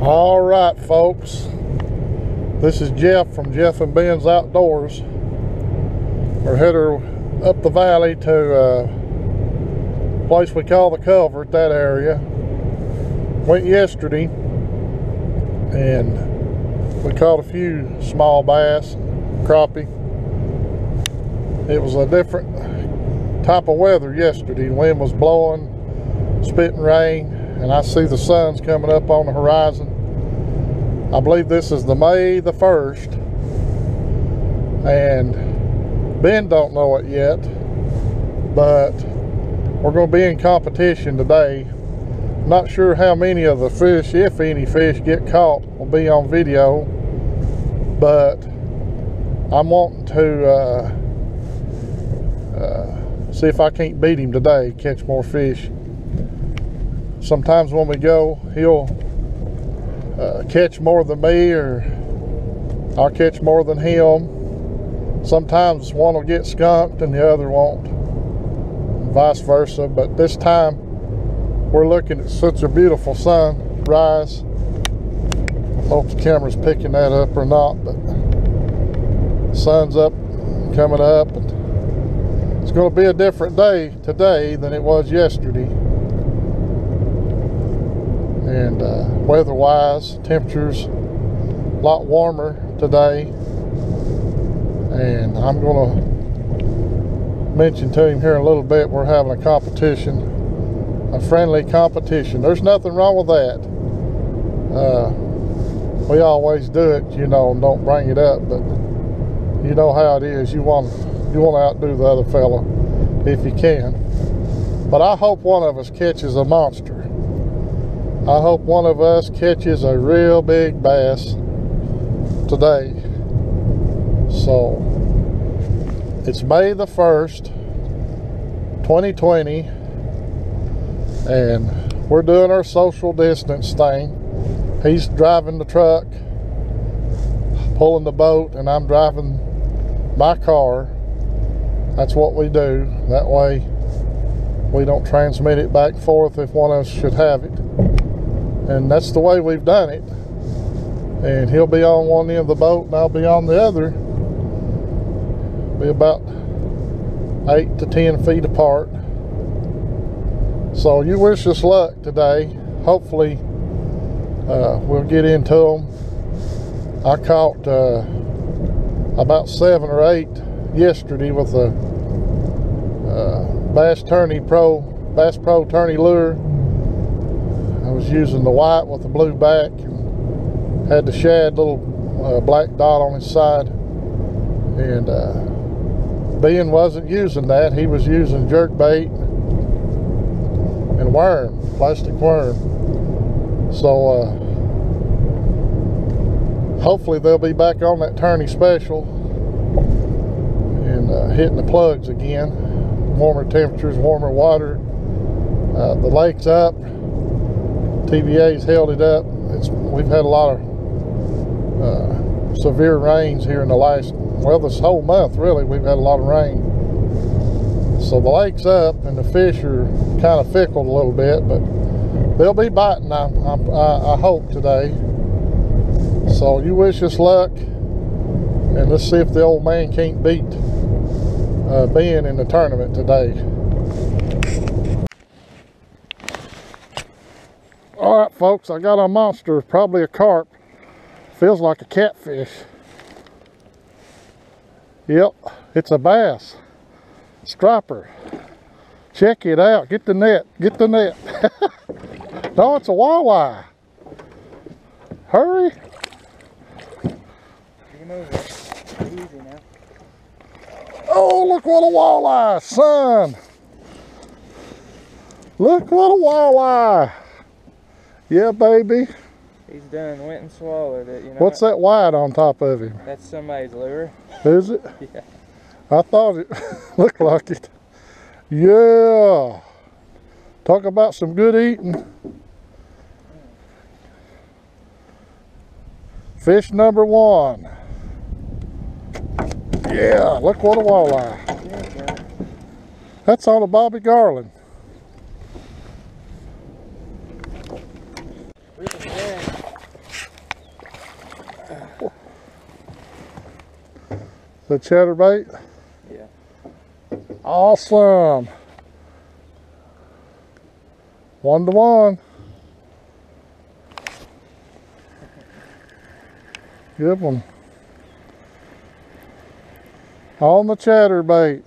All right, folks. This is Jeff from Jeff and Ben's Outdoors. We're headed up the valley to a place we call the Culvert, that area. Went yesterday and we caught a few small bass, crappie. It was a different type of weather yesterday. Wind was blowing, spitting rain, and I see the sun's coming up on the horizon. I believe this is the May the 1st. And Ben don't know it yet, but we're going to be in competition today. Not sure how many of the fish, if any fish, get caught will be on video, but I'm wanting to uh, uh, see if I can't beat him today, catch more fish. Sometimes when we go, he'll uh, catch more than me or I'll catch more than him. Sometimes one will get skunked and the other won't, and vice versa. But this time we're looking at such a beautiful sunrise. I if the camera's picking that up or not, but sun's up, coming up. It's going to be a different day today than it was yesterday and uh, weather-wise, temperatures a lot warmer today. And I'm going to mention to him here in a little bit, we're having a competition, a friendly competition. There's nothing wrong with that. Uh, we always do it, you know, and don't bring it up, but you know how it is. You want you want to outdo the other fella if you can. But I hope one of us catches a monster. I hope one of us catches a real big bass today. So it's May the 1st, 2020, and we're doing our social distance thing. He's driving the truck, pulling the boat, and I'm driving my car. That's what we do. That way we don't transmit it back forth if one of us should have it and that's the way we've done it. And he'll be on one end of the boat and I'll be on the other. Be about eight to ten feet apart. So you wish us luck today. Hopefully uh, we'll get into them I caught uh, about seven or eight yesterday with a uh, Bass Tourney Pro Bass Pro Tourney lure I was using the white with the blue back had the shad little uh, black dot on his side. And uh, Ben wasn't using that. He was using jerk bait and worm plastic worm. So uh, hopefully they'll be back on that tourney special and uh, hitting the plugs again. Warmer temperatures warmer water. Uh, the lake's up TVA's held it up. It's, we've had a lot of uh, severe rains here in the last, well, this whole month, really, we've had a lot of rain. So the lake's up and the fish are kind of fickle a little bit, but they'll be biting, I, I, I hope, today. So you wish us luck, and let's see if the old man can't beat uh, Ben in the tournament today. All right, folks, I got a monster, probably a carp. Feels like a catfish. Yep, it's a bass. Striper. Check it out. Get the net. Get the net. no, it's a walleye. Hurry. Oh, look what a walleye, son. Look what a walleye. Yeah, baby. He's done went and swallowed it. You know What's that white on top of him? That's somebody's lure. Is it? Yeah. I thought it looked like it. Yeah. Talk about some good eating. Fish number one. Yeah, look what a walleye. That's on a Bobby Garland. The chatterbait? Yeah. Awesome. One to one. Good one. On the chatterbait.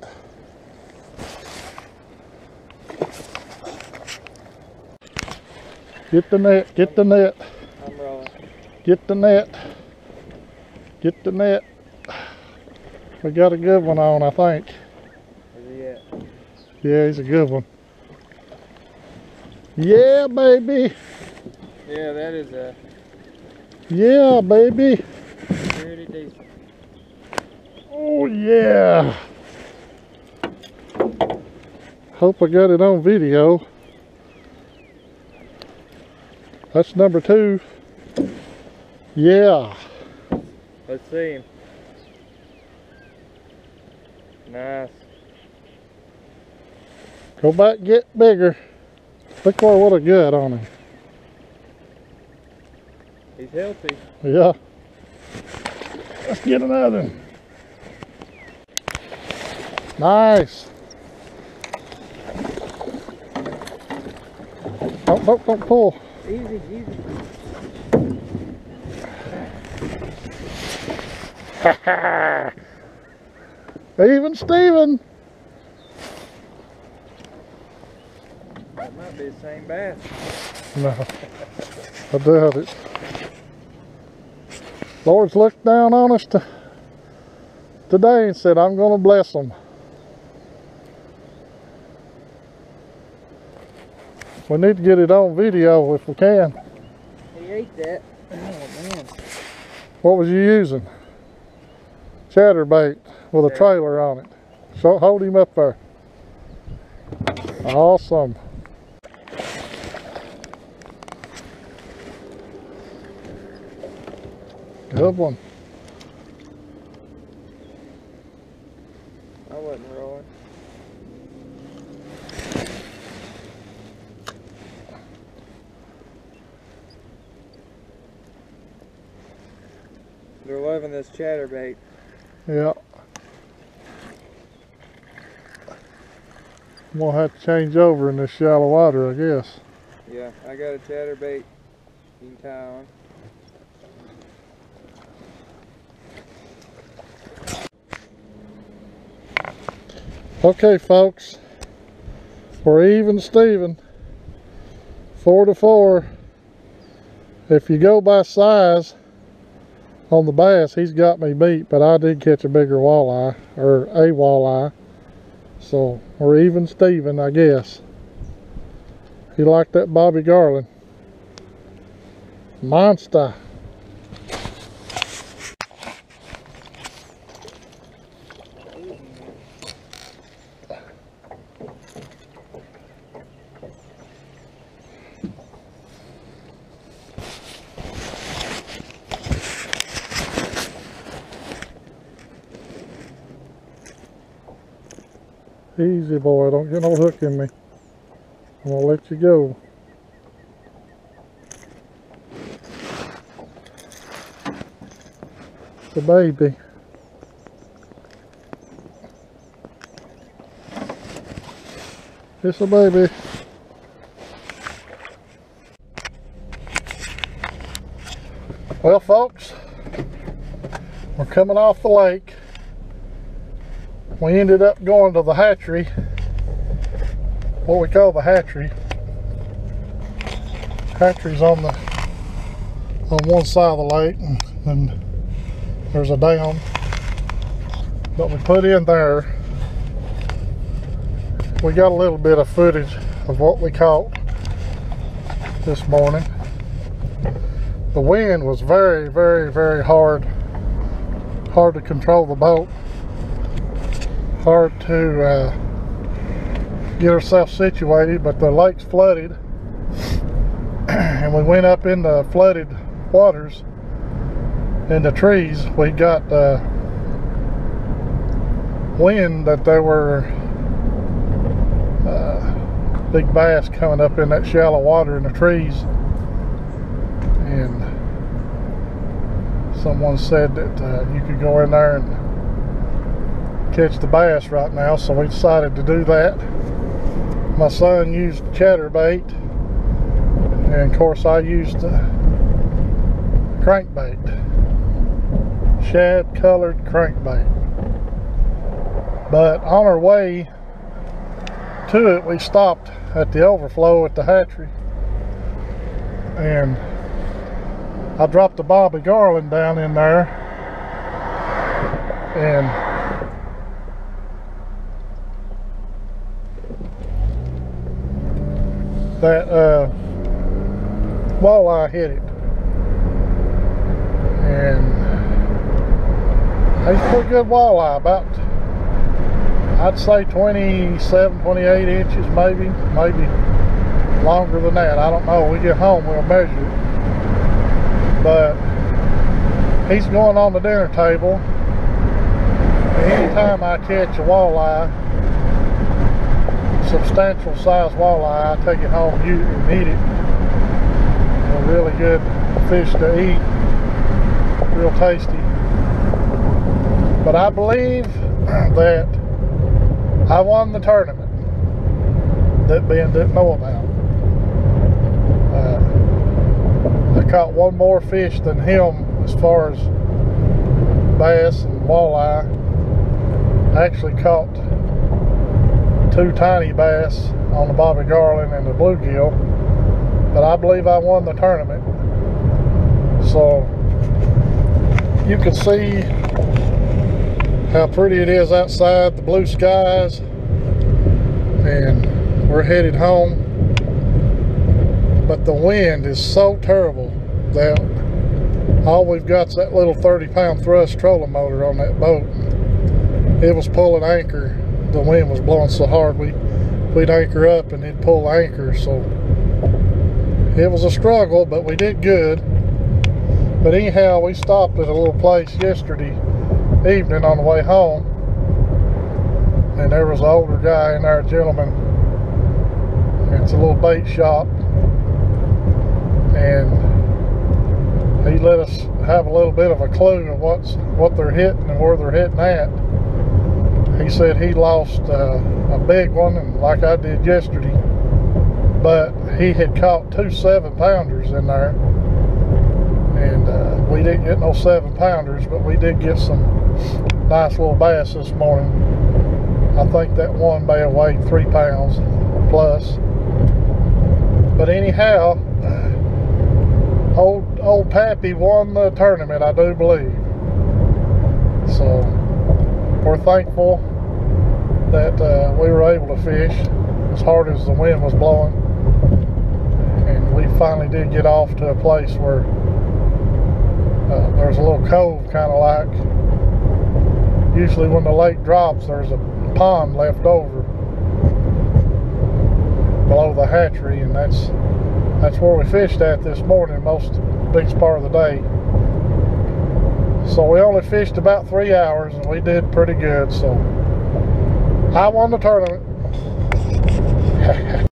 Get the net, get the net, I'm rolling. get the net. Get the net. We got a good one on, I think. Yeah, he's a good one. Yeah, baby. Yeah, that is a Yeah, baby. pretty decent. Oh, yeah. Hope I got it on video. That's number two. Yeah. Let's see him. Nice. Go back, get bigger. Look what what a gut on him. He's healthy. Yeah. Let's get another. Nice. Don't, don't, don't pull. Easy, easy. Even Steven. That might be the same bass. No, I doubt it. Lord's looked down on us to, today and said, I'm going to bless them. We need to get it on video if we can. He ate that. Oh man. What was you using? Chatterbait with a trailer on it. So hold him up there. Awesome. Good one. I wasn't rolling. They're loving this chatterbait. Yeah. I'm gonna have to change over in this shallow water, I guess. Yeah, I got a chatterbait you can tie on. Okay, folks. We're even Steven. Four to four. If you go by size on the bass, he's got me beat, but I did catch a bigger walleye, or a walleye. So we're even Steven, I guess. He liked that Bobby Garland. Monster. Easy boy, don't get no hook in me. I'm gonna let you go. The baby. It's a baby. Well, folks, we're coming off the lake. We ended up going to the hatchery, what we call the hatchery. Hatchery's on the on one side of the lake, and then there's a dam. But we put in there. We got a little bit of footage of what we caught this morning. The wind was very, very, very hard. Hard to control the boat. Hard to uh, get ourselves situated, but the lake's flooded. and we went up in the flooded waters in the trees. We got uh, wind that there were uh, big bass coming up in that shallow water in the trees. And someone said that uh, you could go in there and catch the bass right now, so we decided to do that. My son used chatterbait, and of course I used uh, crankbait, shad colored crankbait. But on our way to it, we stopped at the overflow at the hatchery, and I dropped the Bobby Garland down in there, and that uh, walleye hit it. And he's a pretty good walleye, about I'd say 27, 28 inches maybe, maybe longer than that. I don't know. We get home, we'll measure it. But he's going on the dinner table. Anytime I catch a walleye, substantial size walleye, I take it home you and eat it. A really good fish to eat, real tasty. But I believe that I won the tournament that Ben didn't know about. Uh, I caught one more fish than him as far as bass and walleye. I actually caught two tiny bass on the Bobby Garland and the bluegill, but I believe I won the tournament. So you can see how pretty it is outside, the blue skies, and we're headed home. But the wind is so terrible that all we've got is that little 30 pound thrust trolling motor on that boat. It was pulling anchor the wind was blowing so hard we we'd anchor up and it'd pull anchor so it was a struggle but we did good. But anyhow we stopped at a little place yesterday evening on the way home and there was an older guy in there a gentleman. It's a little bait shop and he let us have a little bit of a clue of what's what they're hitting and where they're hitting at he said he lost uh, a big one, and like I did yesterday, but he had caught two seven pounders in there, and uh, we didn't get no seven pounders, but we did get some nice little bass this morning. I think that one may have weighed three pounds plus. But anyhow, old old Pappy won the tournament, I do believe. So we're thankful that uh, we were able to fish as hard as the wind was blowing. And we finally did get off to a place where uh, there's a little cove kind of like. Usually when the lake drops, there's a pond left over below the hatchery, and that's that's where we fished at this morning, most biggest part of the day. So we only fished about three hours, and we did pretty good. So. I won the tournament.